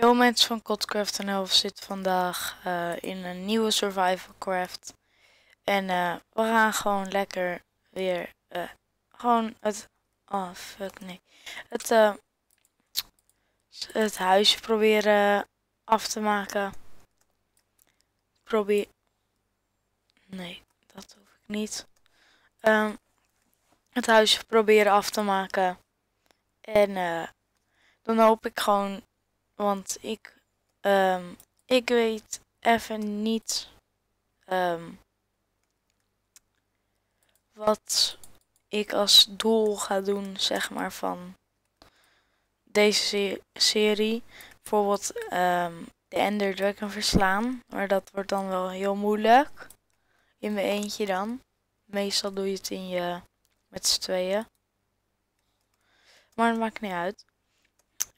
Yo mensen van Codcraft en Elf zitten vandaag eh, in een nieuwe survival craft. En eh, we gaan gewoon lekker weer eh, gewoon het oh fuck nee. Het het huisje proberen af te maken. Probeer Nee, dat hoef ik niet. Ehm, het huisje proberen af te maken. En dan hoop ik gewoon want ik, ehm, ik weet even niet ehm, wat ik als doel ga doen, zeg maar, van deze se- serie. Bijvoorbeeld ehm, de Ender Dragon verslaan. Maar dat wordt dan wel heel moeilijk. In mijn eentje dan. Meestal doe je het in je met z'n tweeën. Maar dat maakt niet uit.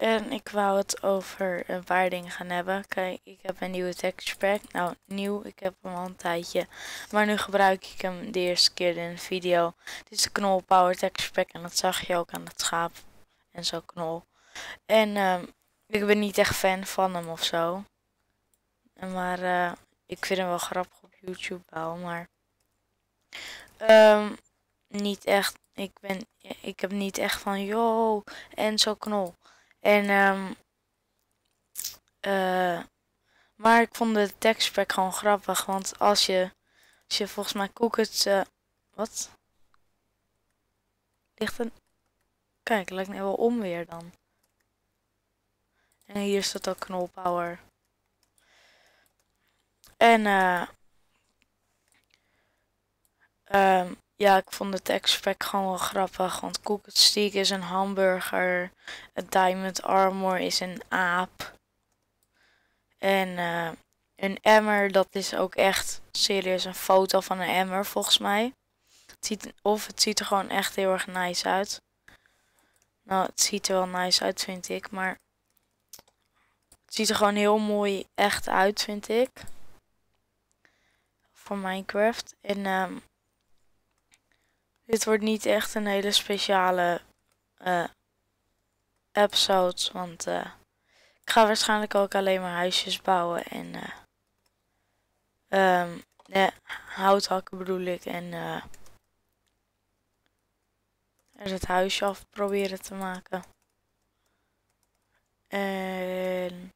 En ik wou het over een paar dingen gaan hebben. Kijk, ik heb een nieuwe texture. Nou, nieuw, ik heb hem al een tijdje. Maar nu gebruik ik hem de eerste keer in een video. Dit is de Knol Power texture. En dat zag je ook aan het schaap. En zo knol. En ehm, ik ben niet echt fan van hem of zo. Maar eh, ik vind hem wel grappig op YouTube wel. Maar ehm, niet echt. Ik ben, ik heb niet echt van, yo, en zo knol. En eh, maar ik vond de tekstpack gewoon grappig, want als je, als je volgens mij Cookets, eh wat? Ligt een, kijk, lijkt me wel om weer dan. En hier staat ook knolpower. En eh ehm, ja, ik vond de textpack gewoon wel grappig, want Cooked is een hamburger, Diamond Armor is een aap. En eh, een emmer, dat is ook echt serieus een foto van een emmer volgens mij. Het ziet, of het ziet er gewoon echt heel erg nice uit. Nou, het ziet er wel nice uit, vind ik, maar het ziet er gewoon heel mooi echt uit, vind ik. Voor Minecraft. En ehm dit wordt niet echt een hele speciale eh episode, want eh, ik ga waarschijnlijk ook alleen maar huisjes bouwen en eh ehm hout hakken bedoel ik en er het huisje af proberen te maken. En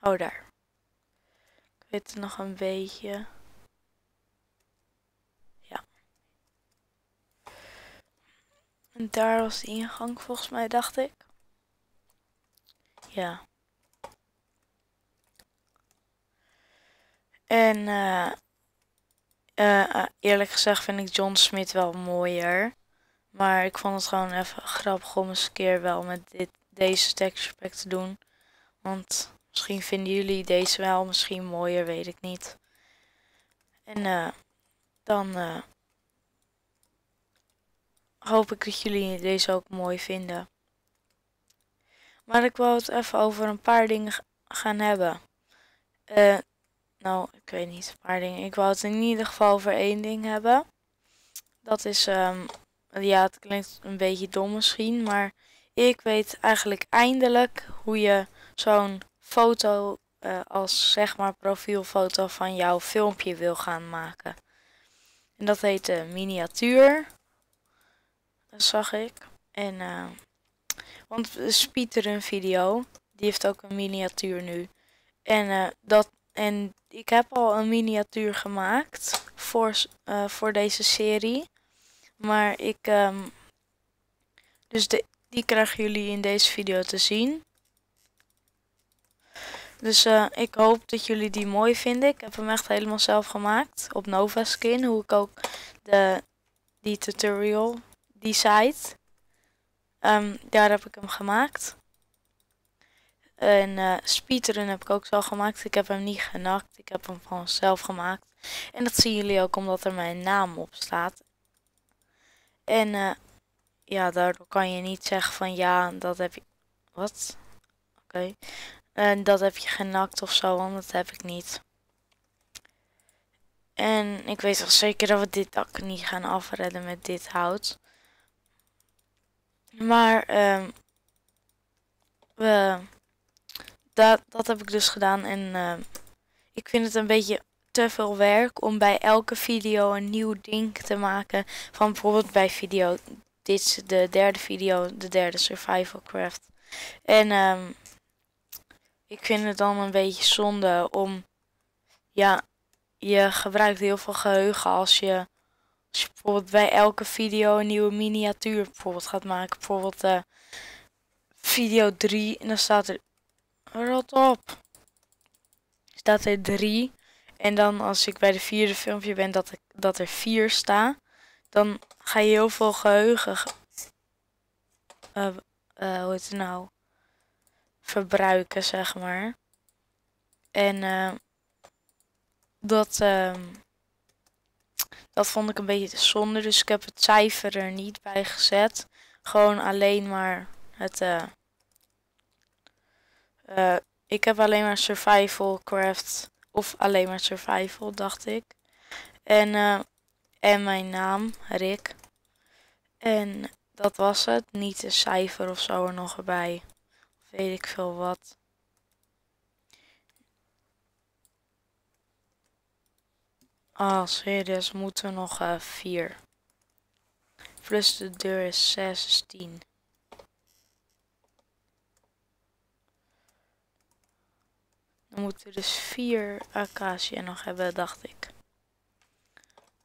oh daar. Ik weet het nog een beetje. En daar was de ingang volgens mij, dacht ik. Ja. En eh, eh, eh, eerlijk gezegd vind ik John Smith wel mooier. Maar ik vond het gewoon even grappig om eens een keer wel met dit, deze texture te doen. Want misschien vinden jullie deze wel misschien mooier, weet ik niet. En eh, dan hoop ik dat jullie deze ook mooi vinden. Maar ik wou het even over een paar dingen gaan hebben. Eh, nou, ik weet niet, een paar dingen. Ik wou het in ieder geval over één ding hebben. Dat is, ehm, ja, het klinkt een beetje dom misschien, maar ik weet eigenlijk eindelijk hoe je zo'n foto eh, als zeg maar profielfoto van jouw filmpje wil gaan maken. En dat heet eh, miniatuur. Dat zag ik. En, eh, want is Pieter een video. Die heeft ook een miniatuur nu. En, eh, dat, en ik heb al een miniatuur gemaakt voor, eh, voor deze serie. Maar ik, ehm, dus die krijgen jullie in deze video te zien. Dus ik hoop dat jullie die mooi vinden. Ik heb hem echt helemaal zelf gemaakt op Nova Skin. Hoe ik ook de, die tutorial, die site, ehm, daar heb ik hem gemaakt. En eh speedrun heb ik ook zo gemaakt. Ik heb hem niet genakt. Ik heb hem gewoon zelf gemaakt. En dat zien jullie ook omdat er mijn naam op staat. En eh, ja, daardoor kan je niet zeggen van ja, dat heb je... Wat? Oké. En dat heb je genakt of zo, want dat heb ik niet. En ik weet wel zeker dat we dit dak niet gaan afredden met dit hout. Maar ehm we, dat, dat heb ik dus gedaan. En eh, ik vind het een beetje te veel werk om bij elke video een nieuw ding te maken. Van bijvoorbeeld bij video. Dit is de derde video, de derde survival craft. En um, ik vind het dan een beetje zonde om. Ja, je gebruikt heel veel geheugen als je, als je bijvoorbeeld bij elke video een nieuwe miniatuur bijvoorbeeld gaat maken. Bijvoorbeeld uh, video 3 en dan staat er. Rot op! Staat er 3 en dan als ik bij de vierde filmpje ben dat, dat er 4 sta, dan ga je heel veel geheugen. Uh, uh, hoe heet het nou? verbruiken, zeg maar. En dat, uh, dat vond ik een beetje zonde. Dus ik heb het cijfer er niet bij gezet. Gewoon alleen maar het. Uh, ik heb alleen maar survival craft. Of alleen maar survival, dacht ik. En, en mijn naam, Rick. En dat was het. Niet een cijfer of zo er nog erbij weet ik veel wat. Ah, serieus, moeten nog uh, vier. Plus de deur is 16. Dan moeten we dus vier acacia nog hebben, dacht ik.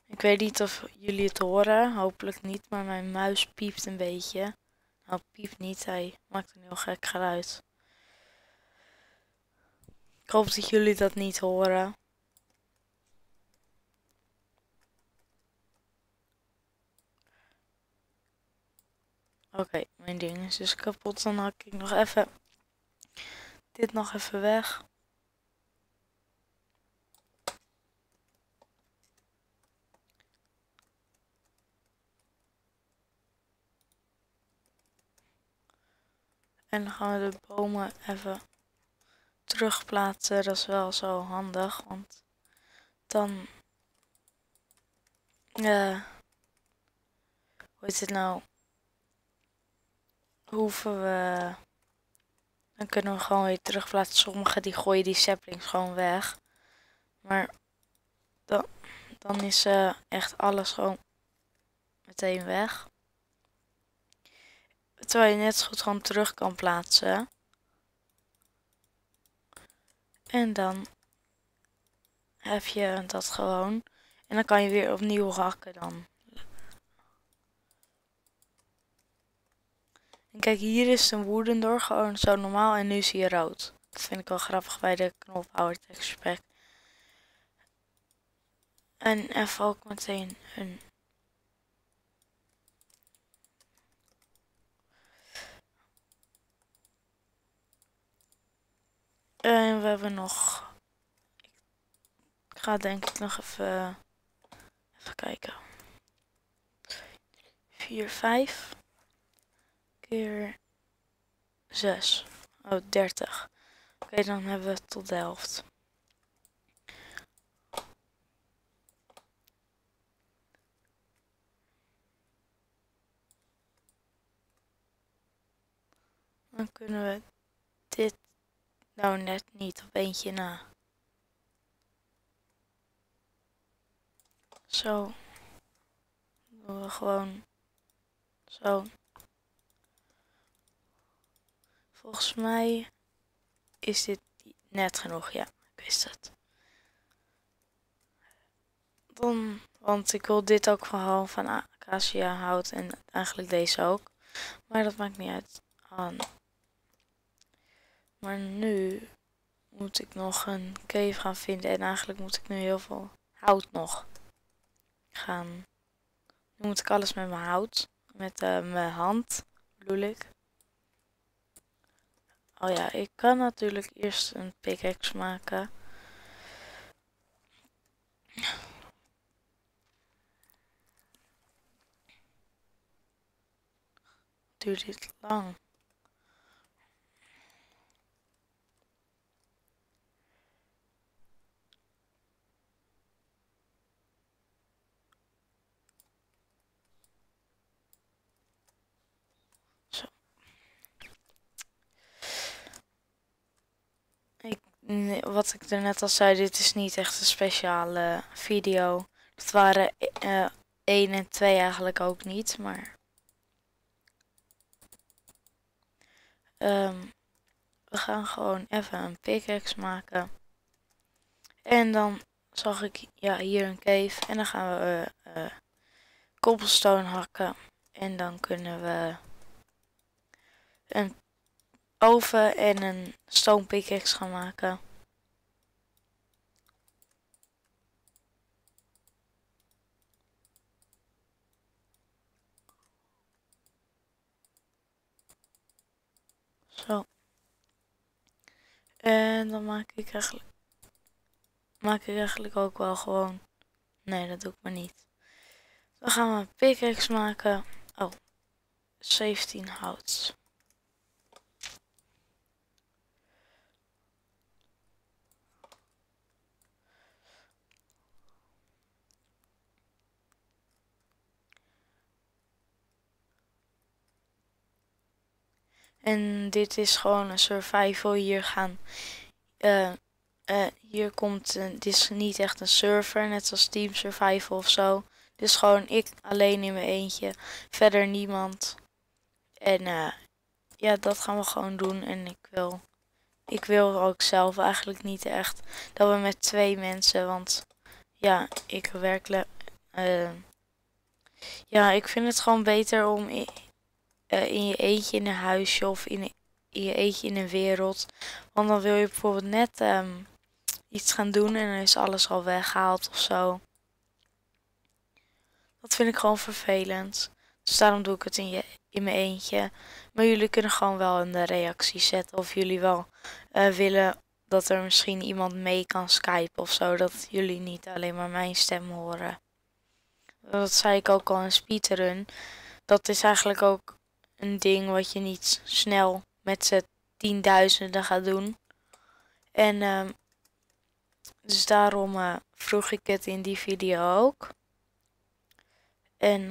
Ik weet niet of jullie het horen, hopelijk niet, maar mijn muis piept een beetje. Nou, piep niet, hij maakt een heel gek geluid. Ik hoop dat jullie dat niet horen. Oké, mijn ding is dus kapot. Dan hak ik nog even dit nog even weg. En dan gaan we de bomen even terugplaatsen. Dat is wel zo handig, want dan... Uh, hoe is het nou? Hoeven we... Dan kunnen we gewoon weer terugplaatsen. Sommigen die gooien die saplings gewoon weg. Maar dan, dan is uh, echt alles gewoon meteen weg. Terwijl je net zo goed gewoon terug kan plaatsen. En dan heb je dat gewoon. En dan kan je weer opnieuw hakken dan. En kijk, hier is een woeden door gewoon zo normaal en nu zie je rood. Dat vind ik wel grappig bij de knophouder texture pack. En even ook meteen een En we hebben nog... Ik ga denk ik nog even... Even kijken. 4, 5 keer 6. Oh, 30. Oké, dan hebben we tot de helft. Dan kunnen we dit nou, net niet op eentje na. Zo. Doen we gewoon zo. Volgens mij is dit net genoeg. Ja, ik wist het. Dan, want ik wil dit ook gewoon van acacia hout en eigenlijk deze ook. Maar dat maakt niet uit. Maar nu moet ik nog een cave gaan vinden. En eigenlijk moet ik nu heel veel hout nog gaan. Nu moet ik alles met mijn hout. Met uh, mijn hand bedoel ik. Oh ja, ik kan natuurlijk eerst een pickaxe maken. Duurt dit lang? Nee, wat ik er net al zei, dit is niet echt een speciale video. Het waren uh, 1 en 2 eigenlijk ook niet, maar... Um, we gaan gewoon even een pickaxe maken. En dan zag ik ja, hier een cave. En dan gaan we uh, cobblestone hakken. En dan kunnen we een oven en een stone pickaxe gaan maken. Zo. En dan maak ik eigenlijk maak ik eigenlijk ook wel gewoon. Nee, dat doe ik maar niet. Dan gaan we een pickaxe maken. Oh, 17 hout. En dit is gewoon een survival. Hier gaan. Uh, uh, hier komt. Uh, dit is niet echt een server, net als Team Survival of zo. Is gewoon ik alleen in mijn eentje. Verder niemand. En ja, dat gaan we gewoon doen. En ik wil. Ik wil ook zelf eigenlijk niet echt dat we met twee mensen. Want ja, ik werk. ja, ik vind het gewoon beter om uh, in je eentje in een huisje of in, je eentje in een wereld. Want dan wil je bijvoorbeeld net um, iets gaan doen en dan is alles al weggehaald of zo. Dat vind ik gewoon vervelend. Dus daarom doe ik het in, je, in mijn eentje. Maar jullie kunnen gewoon wel de reactie zetten of jullie wel uh, willen dat er misschien iemand mee kan skypen of zo. Dat jullie niet alleen maar mijn stem horen. Dat zei ik ook al in Speedrun. Dat is eigenlijk ook een ding wat je niet snel met z'n tienduizenden gaat doen. En uh, dus daarom uh, vroeg ik het in die video ook. En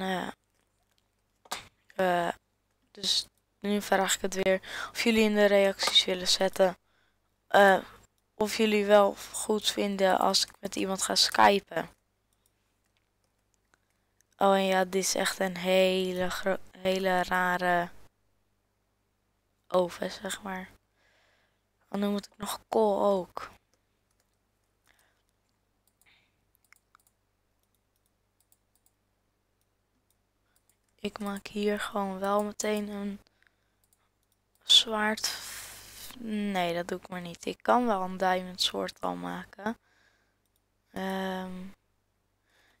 uh, dus nu vraag ik het weer of jullie in de reacties willen zetten. of jullie wel goed vinden als ik met iemand ga skypen. Oh en ja, dit is echt een hele, hele rare oven, zeg maar. En dan moet ik nog kool ook. Ik maak hier gewoon wel meteen een zwaard. Nee, dat doe ik maar niet. Ik kan wel een diamond soort al maken. Um,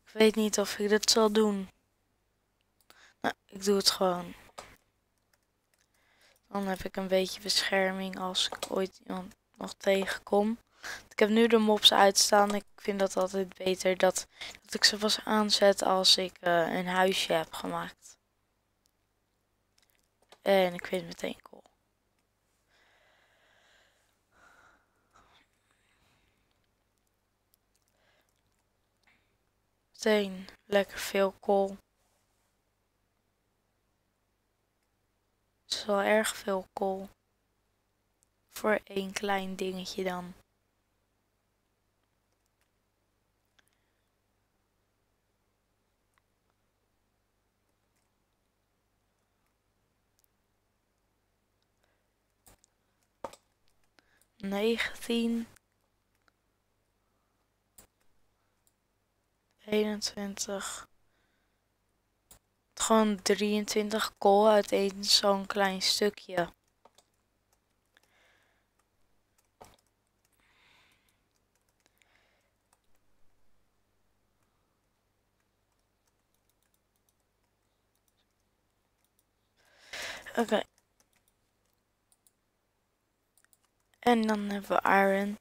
ik weet niet of ik dit zal doen. Ik doe het gewoon. Dan heb ik een beetje bescherming als ik ooit iemand nog tegenkom. Ik heb nu de mops uitstaan. Ik vind dat altijd beter dat, dat ik ze pas aanzet als ik uh, een huisje heb gemaakt. En ik vind meteen cool. Meteen lekker veel kool. Het is wel erg veel kool. Voor één klein dingetje dan. Negentien. 21. Gewoon 23 kool uit één zo'n klein stukje. Oké. En dan hebben we iron.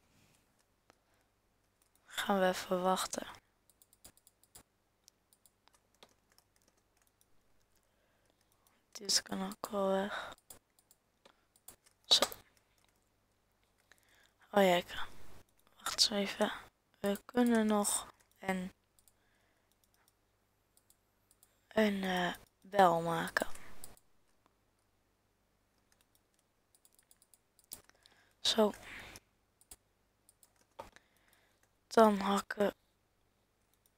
Gaan we even wachten. Dit kan ook wel weg. Zo. Oh ja, ik... Wacht eens even. We kunnen nog een... Een uh, bel maken. Zo. Dan hakken,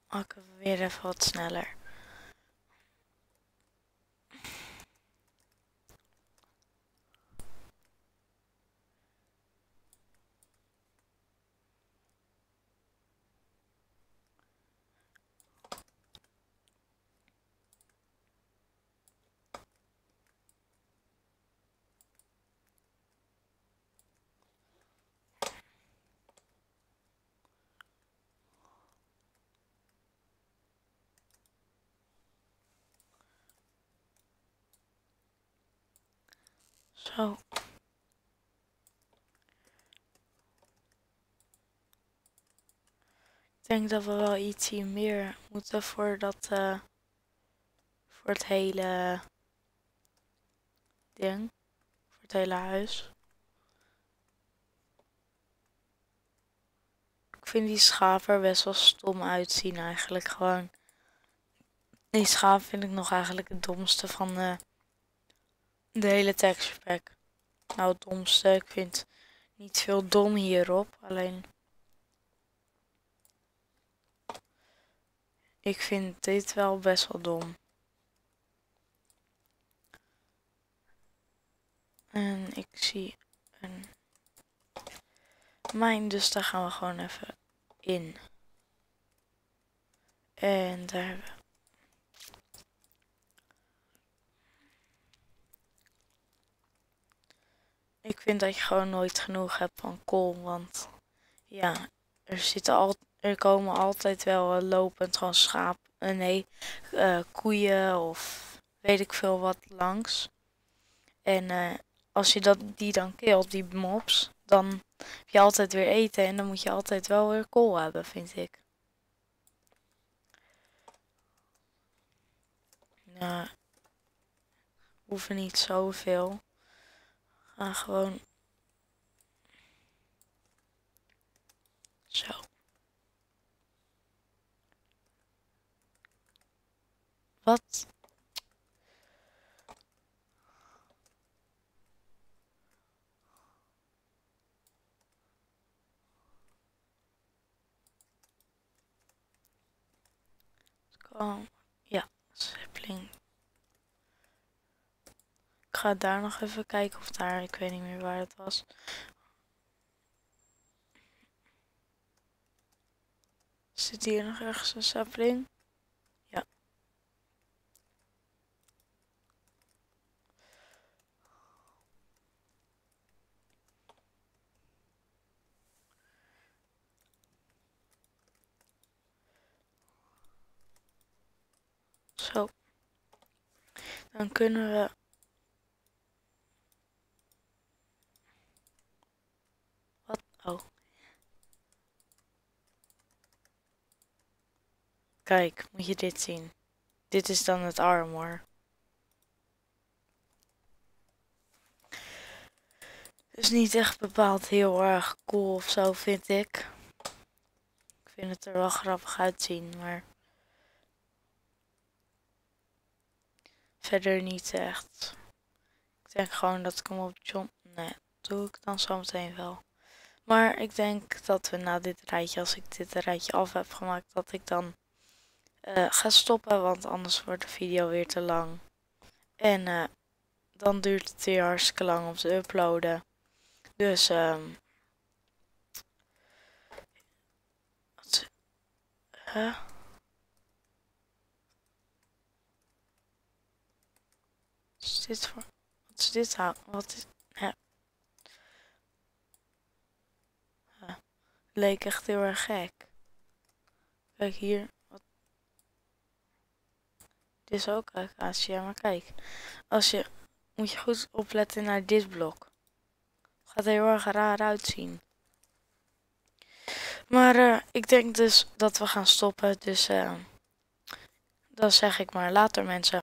hakken we weer even wat sneller. Zo. Ik denk dat we wel iets hier meer moeten voor dat, uh, voor het hele ding, voor het hele huis. Ik vind die schaaf er best wel stom uitzien eigenlijk gewoon. Die schaaf vind ik nog eigenlijk het domste van de de hele texture. Nou, het domste. Ik vind niet veel dom hierop. Alleen. Ik vind dit wel best wel dom. En ik zie een mijn, dus daar gaan we gewoon even in. En daar hebben we Ik vind dat je gewoon nooit genoeg hebt van kool. Want ja, er, zitten al, er komen altijd wel uh, lopend gewoon schaap. Uh, nee, uh, koeien of weet ik veel wat langs. En als je dat, die dan kilt, die mobs, dan heb je altijd weer eten. En dan moet je altijd wel weer kool hebben, vind ik. Nou, hoeven niet zoveel gaan gewoon zo. Wat? Kom. Ja, sibling ga daar nog even kijken of daar, ik weet niet meer waar het was. Zit hier nog ergens een sapling? Ja. Zo. Dan kunnen we Oh. Kijk, moet je dit zien. Dit is dan het armor. Is niet echt bepaald heel erg cool of zo, vind ik. Ik vind het er wel grappig uitzien, maar... Verder niet echt. Ik denk gewoon dat ik hem op John... Nee, doe ik dan zometeen wel. Maar ik denk dat we na dit rijtje, als ik dit rijtje af heb gemaakt, dat ik dan uh, ga stoppen. Want anders wordt de video weer te lang. En uh, dan duurt het weer hartstikke lang om te uploaden. Dus um, wat, is dit voor? Wat is dit? Wat is? Leek echt heel erg gek. Kijk hier. Wat... Dit is ook acacia, maar kijk. Als je, moet je goed opletten naar dit blok. Gaat er heel erg raar uitzien. Maar uh, ik denk dus dat we gaan stoppen. Dus uh, dan zeg ik maar later mensen.